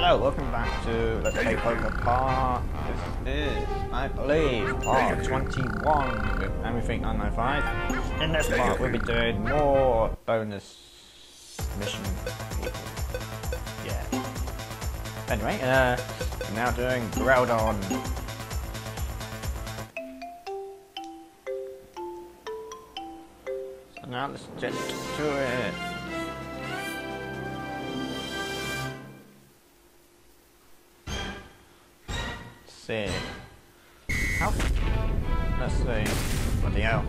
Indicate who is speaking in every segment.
Speaker 1: Hello, welcome back to Let's Poker Part. This is, I believe, part 21 with Everything 995. In this part, we'll be doing more bonus mission. Yeah. Anyway, uh, we're now doing Groudon. So now let's get to it. See. How? Let's see. What Bloody hell.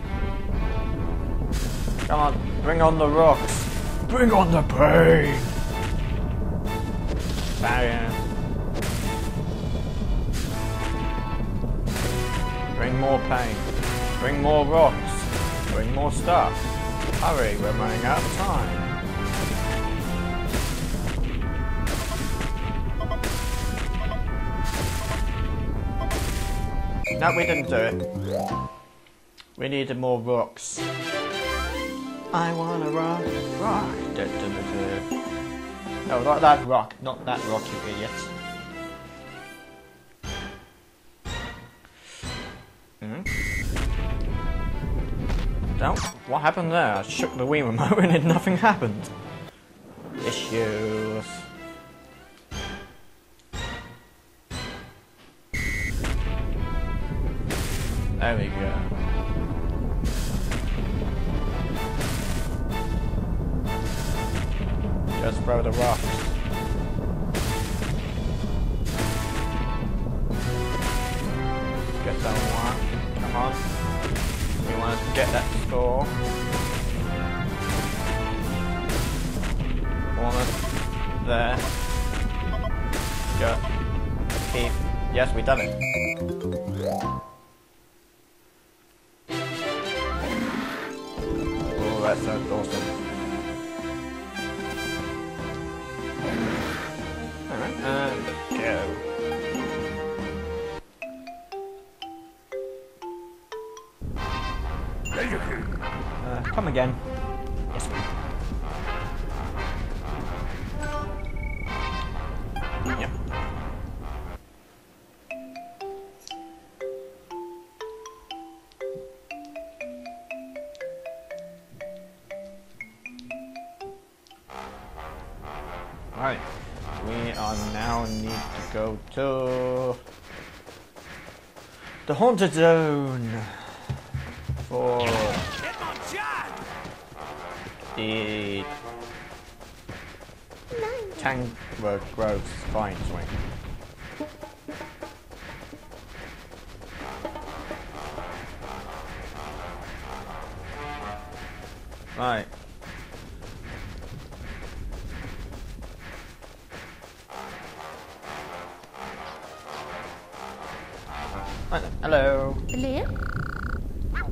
Speaker 1: Come on, bring on the rocks. Bring on the pain. Barrier. Bring more pain. Bring more rocks. Bring more stuff. Hurry, we're running out of time. No, we didn't do it. We needed more rocks. I wanna rock, rock. Da, da, da. No, not that rock, not that rock, you idiot. Hmm? Don't. What happened there? I shook the Wii remote and nothing happened. Issues. There we go. Just throw the rocks. Come again. Yes. Yep. Right. We are now need to go to the haunted zone for the Tang Road Groves Fine Swing. Right. Right. Hello.
Speaker 2: Hello?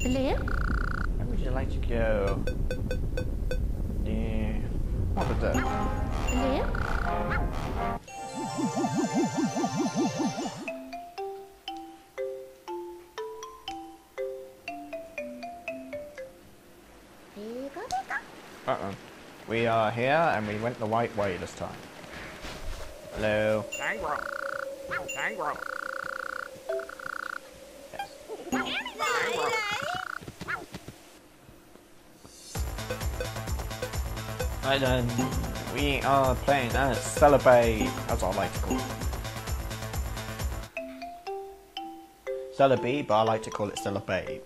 Speaker 2: Hello?
Speaker 1: Where would you like to go? Yeah. What is that? Uh-oh. We are here and we went the right way this time. Hello.
Speaker 3: Tangrel. Tangrel.
Speaker 1: Yes. Right then. Um, we are playing as Celebrate, as I like to call it. Celebi, but I like to call it Celebabe.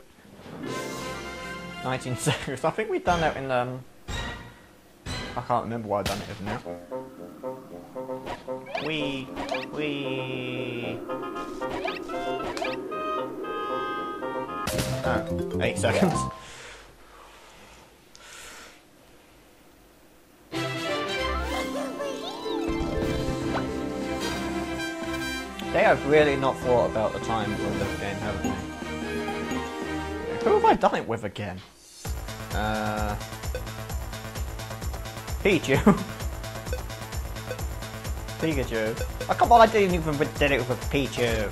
Speaker 1: 19 seconds. I think we've done that in um I can't remember why I've done it with now. We we Oh, eight seconds. They have really not thought about the time with this game, haven't they? Who have I done it with again? Uh, Pichu. Pikachu. Oh, come on, I didn't even did it with a Pichu.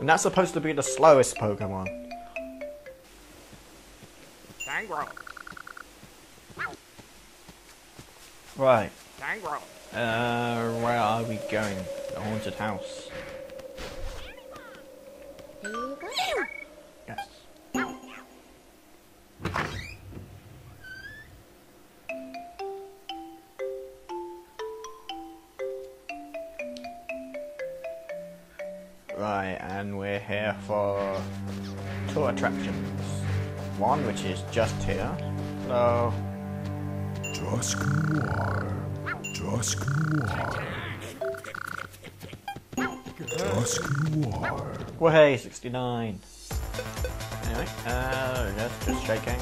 Speaker 1: And that's supposed to be the slowest Pokemon.
Speaker 3: Tangrel.
Speaker 1: Right.
Speaker 3: Tangrel.
Speaker 1: Uh, where are we going? The haunted house. Yes. Right, and we're here for two attractions. One which is just here. Hello.
Speaker 4: Dusk Noir. Dusk Noir. Dusk Noir.
Speaker 1: Well, hey, 69. Anyway, uh, that's just shaking.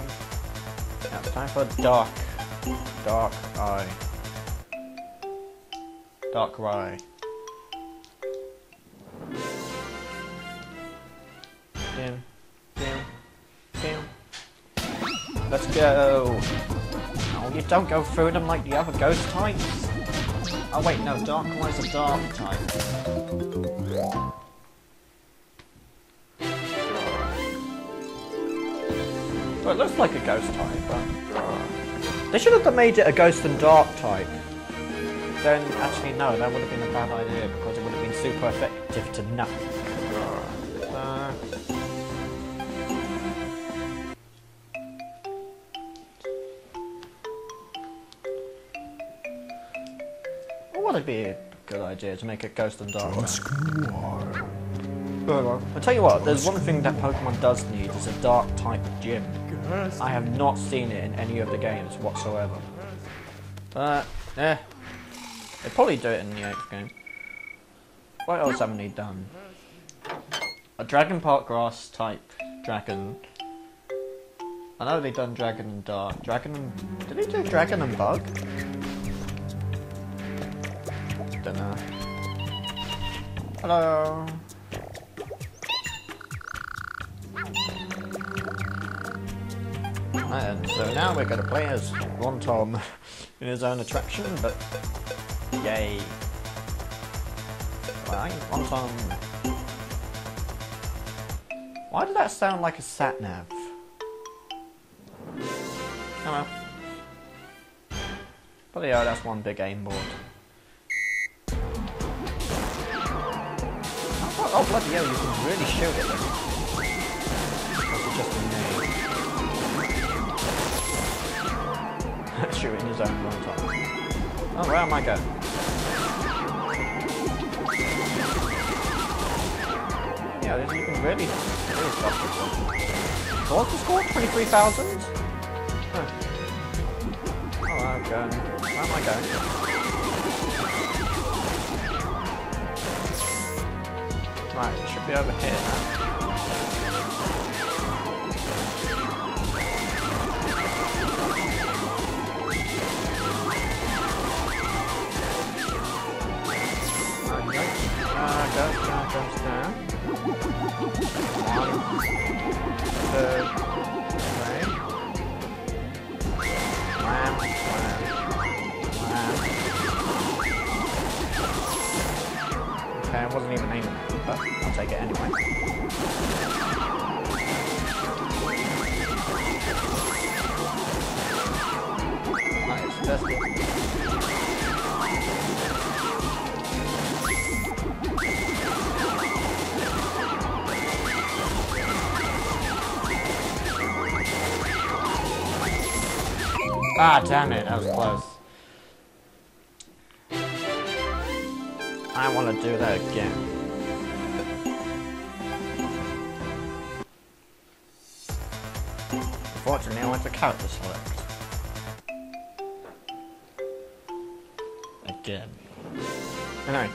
Speaker 1: Now it's time for Dark. Dark Eye. Darkrai. Dim, dim, dim. Let's go! Don't go through them like the other ghost types. Oh wait, no, Darkrai's a dark type. Well, it looks like a ghost type, but... They should have made it a ghost and dark type. Then, actually, no, that would have been a bad idea, because it would have been super effective to nothing. Uh, what would it be a good idea to make it ghost and dark? I'll tell you what, there's one thing that Pokemon does need is a dark type gym. I have not seen it in any of the games whatsoever. But, eh. They probably do it in the 8th game. What else haven't they done? A Dragon Park Grass type dragon. I know they've done Dragon and Dark. Dragon and... Did they do Dragon and Bug? Hello. And so now we're going to play as Rotom in his own attraction, but yay. Well, I Rotom... Why did that sound like a sat nav? Hello. But yeah, that's one big aim board. Bloody hell, you can really shoot it it just a nade? shooting his own on top. Oh, am I going? Yeah, this you can really, really. So what's the score? 23,000? Huh. Oh, I'm going. Where am I going? Right, it should be over here now. Okay. Goes down, goes down. One, two, I wasn't even aiming but I'll take it anyway. Ah, damn it, that was close. Want do that again. Unfortunately, I went to character select. Again. Anyway,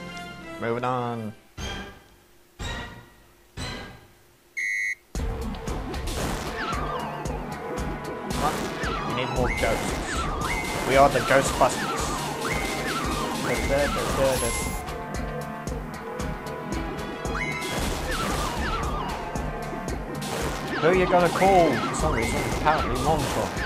Speaker 1: moving on. On, we need more ghosts. We are the Ghostbusters. Who are you gonna call? For some reason, apparently Montauk.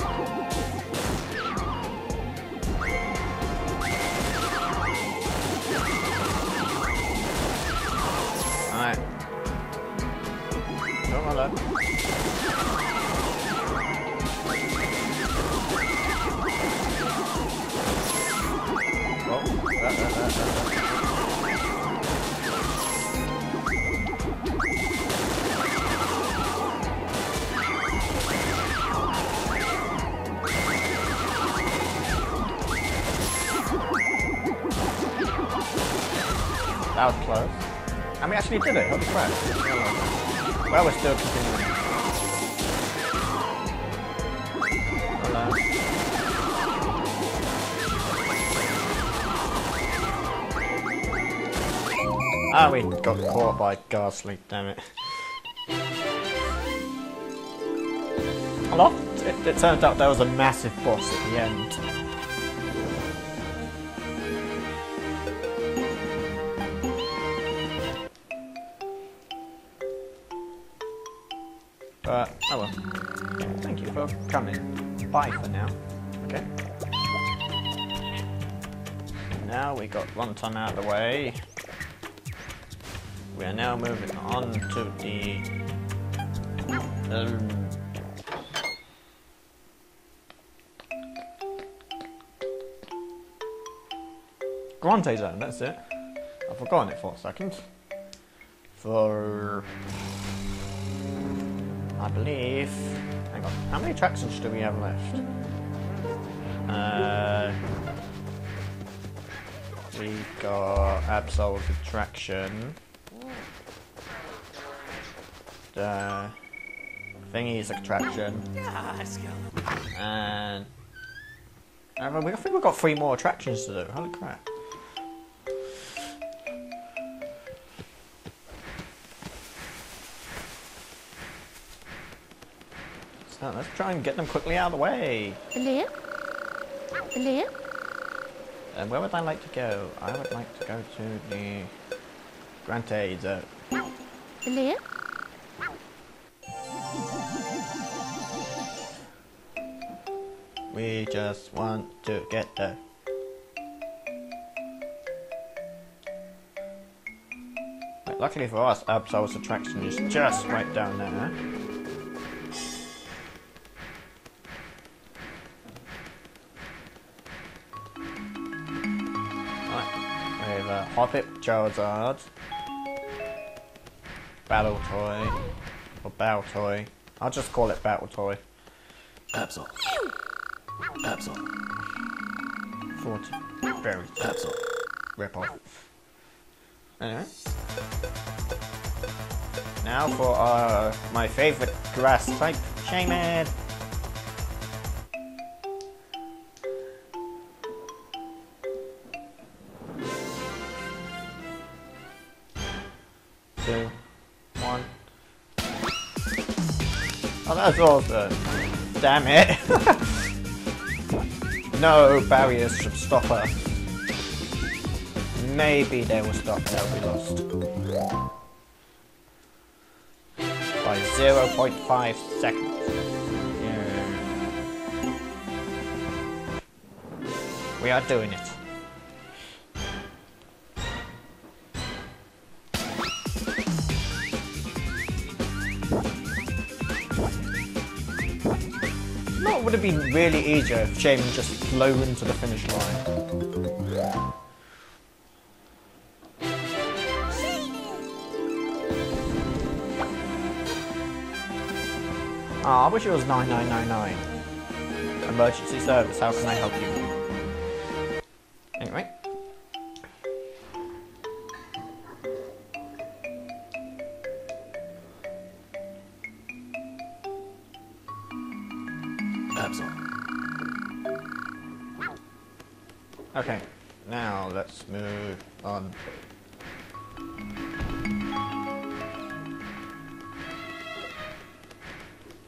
Speaker 1: That was close. I mean, actually did it, holy crap. Well, we're still continuing. Hello. Ah, we got caught by Gastly, damn it. Hello? It, it turned out there was a massive boss at the end. One ton out of the way. We are now moving on to the... Um, Granite Zone, that's it. I've forgotten it for a second. For... I believe... Hang on, how many attractions do we have left? Uh... We got Absol's attraction. The thingy's attraction. And I think we've got three more attractions to do. Holy crap. So let's try and get them quickly out of the way.
Speaker 2: Liam? Liam?
Speaker 1: And where would I like to go? I would like to go to the Granite Zone.
Speaker 2: Liam?
Speaker 1: We just want to get there. Luckily for us, Absol's attraction is just right down there. A Hobbit Charizard, Battle Toy, or Battle Toy. I'll just call it Battle Toy.
Speaker 5: Absol. Absol.
Speaker 1: 40. Very
Speaker 5: Absol.
Speaker 1: rip off. Anyway. Now for uh, my favorite grass type, Shaymin. That's awesome. Damn it. no barriers should stop us. Maybe they will stop they'll be lost. By 0.5 seconds. Yeah. We are doing it. Would have been really easier if Shaymin just flew into the finish line. Ah, I wish it was 9999. Emergency service, how can I help you? Okay, now let's move on.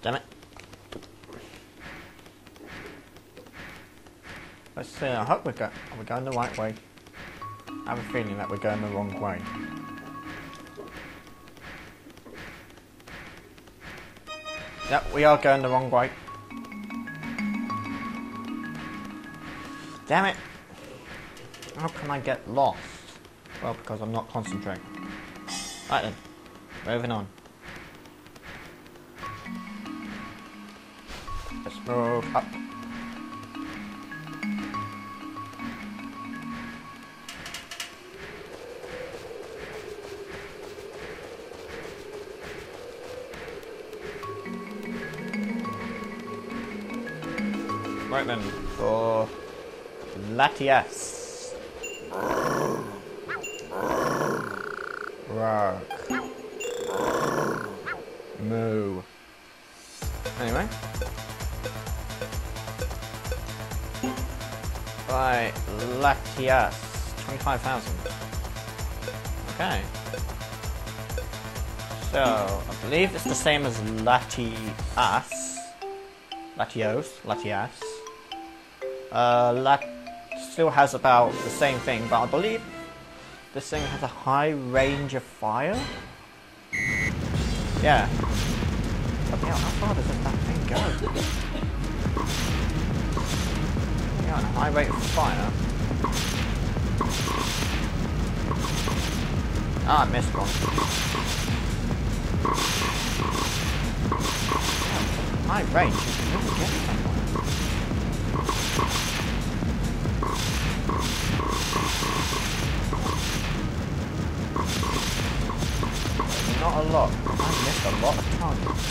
Speaker 1: Damn it. Let's see, I hope we're, go we're going the right way. I have a feeling that we're going the wrong way. Yep, we are going the wrong way. Damn it! How can I get lost? Well, because I'm not concentrating. Right then, moving on. Let's move up. Right then, for Latias. Rock. Moo. Anyway. Right, Latias. 25,000. Okay. So, I believe it's the same as Latias. Latios. Latias. Uh, Lat still has about the same thing, but I believe this thing has a high range of fire. Yeah. How far does that thing go? Yeah, high rate of fire. Ah, I missed one. High range, you really get somewhere. Not a lot. I missed a lot of targets.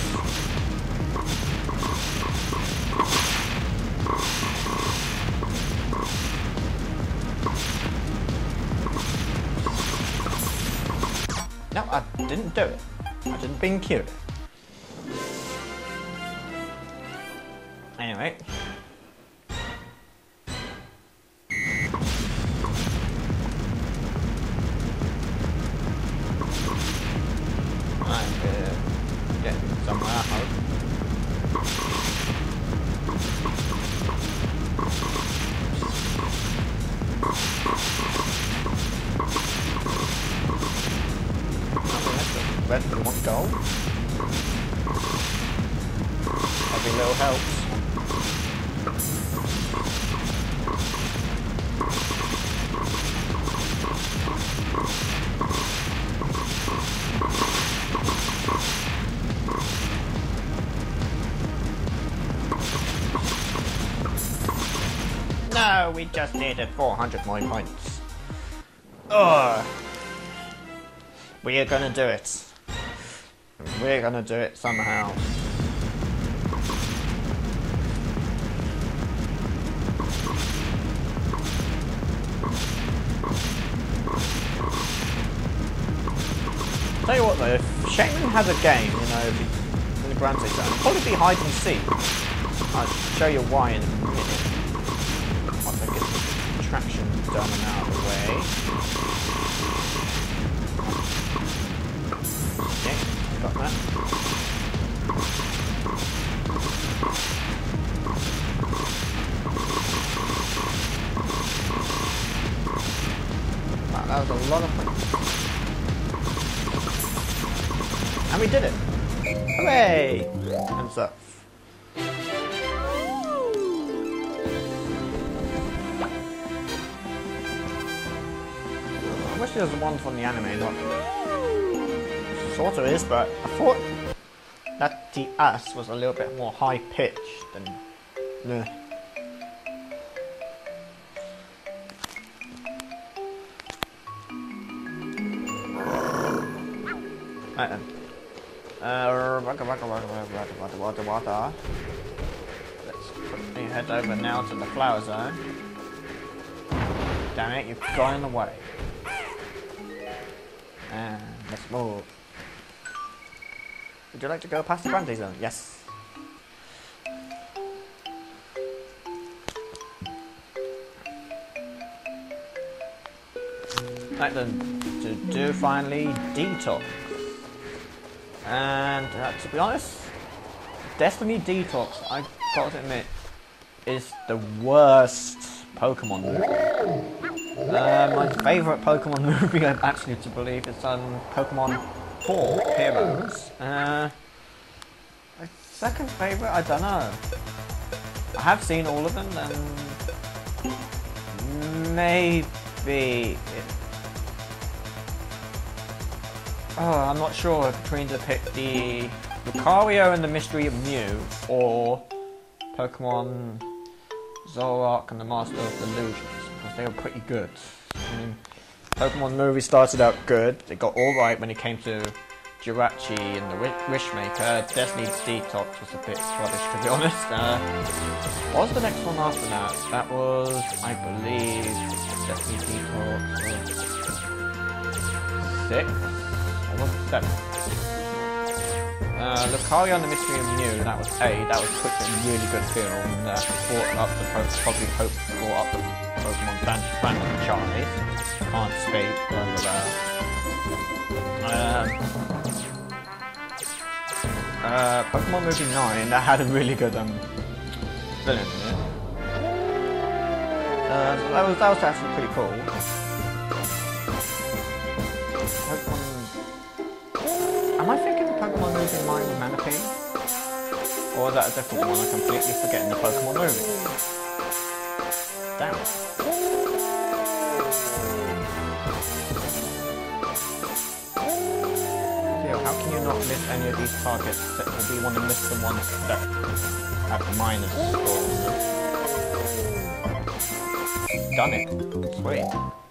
Speaker 1: No, I didn't do it. I didn't being cute. Anyway. We just needed 400 more points. Ugh. We are gonna do it. We're gonna do it somehow. Tell you what though, if Shenmue has a game, you know, in the Grand Zone, it'd probably be hide and seek. I'll show you why in a minute. Of way. Okay, got that. Wow, that was a lot of points. And we did it! Hooray! And stuff. One from the anime, not sort of is, but I thought that the ass was a little bit more high pitched than. Ugh. Right then. Uh, waka waka waka waka waka waka waka. Let's quickly head over now to the flower zone. Damn it, you've gone the way. And let's move. Would you like to go past the Grande zone? Yes. Right then, to do finally Deoxys. And uh, to be honest, Destiny Deoxys, I've got to admit, is the worst Pokemon. Uh, my favourite Pokemon movie, I'm actually to believe, is um, Pokemon 4 Heroes. Uh, Second favorite, I don't know. I have seen all of them, and maybe. It... Oh, I'm not sure between to pick the Lucario and the Mystery of Mew or Pokemon Zoroark and the Master of Illusions they were pretty good. I mean, Pokemon movie started out good. It got all right when it came to Jirachi and the Wi- Wishmaker. Destiny's Deoxys was a bit rubbish to be honest. Uh, what was the next one after that? That was, I believe, Destiny's Deoxys six. Or was seven? Uh, Lucario and the Mystery of Mew, that was A, That was put a really good film that brought up the probably po- brought up the Pokemon franchise. Can't speak, blah. Um, uh, Pokemon Movie 9, that had a really good um, villain in it. Uh, that was that was actually pretty cool. Pokemon. Am I thinking Pokemon Movie 9 with Manaphy? Or is that a different one? I'm completely forgetting the Pokemon movie. Damn. How can you not miss any of these targets except for we want to miss the ones that have minus score? Done it. Sweet.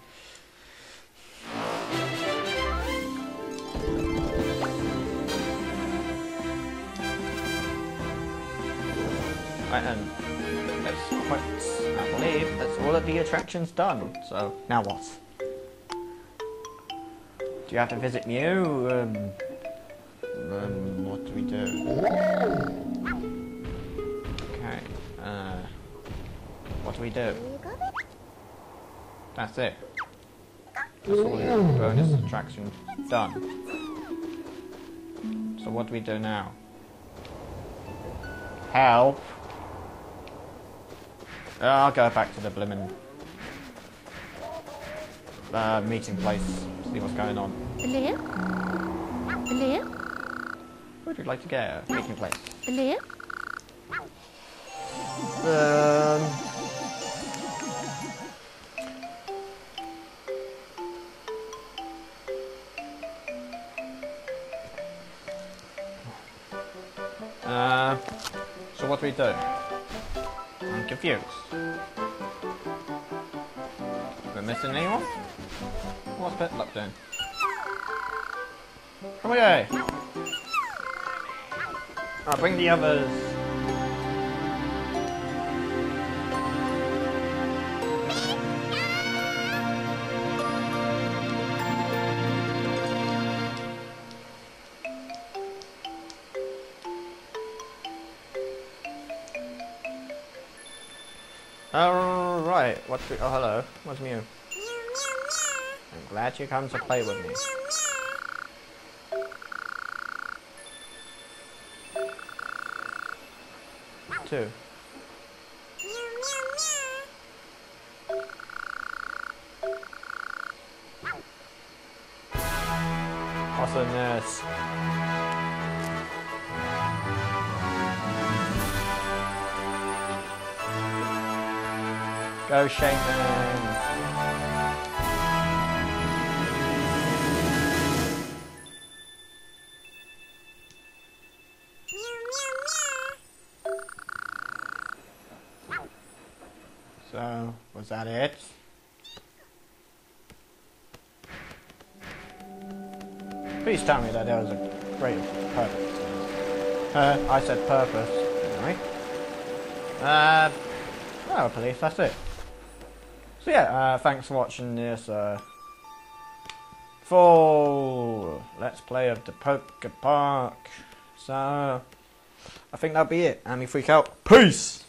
Speaker 1: And that's quite, I believe that's all of the attractions done. So, now what? Do you have to visit Mew? Um, um, what do we do? Okay, uh, what do we do? That's it. That's all the bonus attractions done. So what do we do now? Help! Uh, I'll go back to the blimmin' uh, meeting place, see what's going on.
Speaker 2: Liam? Liam?
Speaker 1: Would you like to go? Meeting place.
Speaker 2: Liam?
Speaker 1: Um. Uh, so what do we do? Confused. We're missing anyone? What's Pitlock doing? Come away! I'll bring the others. Oh, right. What's the, oh, hello. What's Mew? I'm glad you come to play with me. Two. Awesomeness. Go Shaymin! So, was that it? Please tell me that there was a great purpose. Uh, I said purpose. Anyway. Uh, well, police, that's it. So yeah, uh, thanks for watching this, uh, full Let's Play of the Poke Park. So, I think that'll be it. And we freak out. Peace!